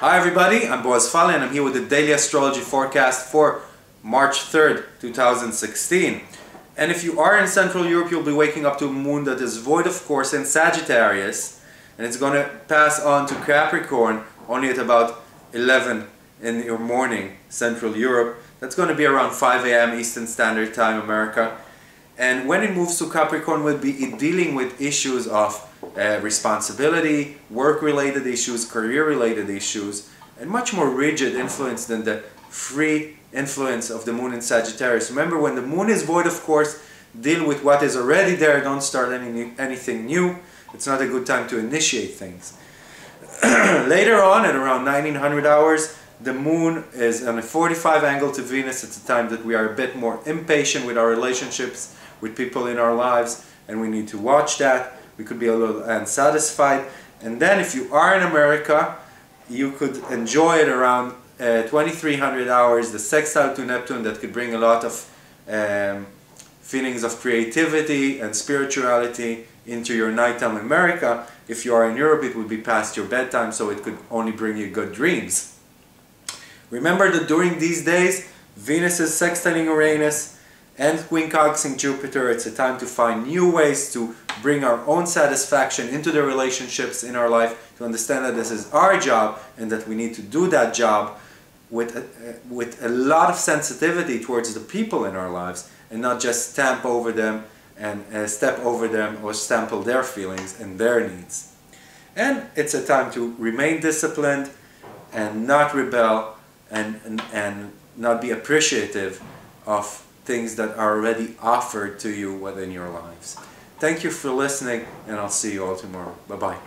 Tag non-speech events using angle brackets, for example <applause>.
Hi everybody, I'm Boaz Fyler and I'm here with the daily astrology forecast for March 3rd, 2016. And if you are in Central Europe, you'll be waking up to a moon that is void of course in Sagittarius and it's going to pass on to Capricorn only at about 11 in your morning, Central Europe. That's going to be around 5 a.m. Eastern Standard Time, America. And when it moves to Capricorn, we'll be dealing with issues of uh, responsibility, work-related issues, career-related issues, and much more rigid influence than the free influence of the moon in Sagittarius. Remember, when the moon is void, of course, deal with what is already there, don't start any, anything new. It's not a good time to initiate things. <clears throat> Later on, at around 1900 hours, the moon is on a 45 angle to Venus. It's a time that we are a bit more impatient with our relationships with people in our lives, and we need to watch that we could be a little unsatisfied. And then if you are in America, you could enjoy it around uh, 2300 hours, the sextile to Neptune that could bring a lot of um, feelings of creativity and spirituality into your nighttime America. If you are in Europe, it would be past your bedtime, so it could only bring you good dreams. Remember that during these days, Venus is sextiling Uranus, and quincunxing Jupiter, it's a time to find new ways to bring our own satisfaction into the relationships in our life, to understand that this is our job and that we need to do that job with a, with a lot of sensitivity towards the people in our lives and not just stamp over them and uh, step over them or stample their feelings and their needs. And it's a time to remain disciplined and not rebel and, and, and not be appreciative of things that are already offered to you within your lives. Thank you for listening, and I'll see you all tomorrow. Bye bye.